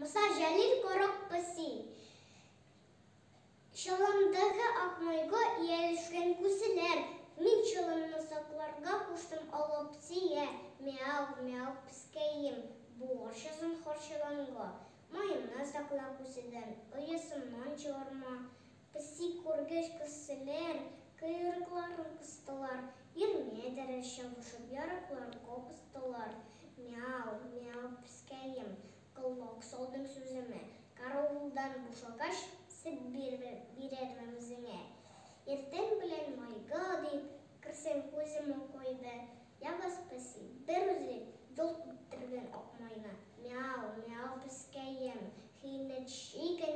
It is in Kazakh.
Мұса жәлел қорық піси. Шаламдағы ақмайға иелішкен күсілер. Мен шылымны сақларға құштым алып сие. Мяу, мяу піскейім. Боршысын хоршыланға. Майымна сақла күсілер. Ұйысымнан чорма. Піси көргеш кісілер. Күйрікларын кыстылар. Ермедері шавышып ярықлар қопыстылар. Мяу, мяу піскейім. Қыллақ солдың сөзіме. Караулдан бушағаш, сіп берермін зіңе. Ертен білен майға дейіп, кірсен көзіме қойды. Яға спаси, бір өзі жол күттірген оқмайна. Мяу, мяу піскейім, хейнет шейкенсің.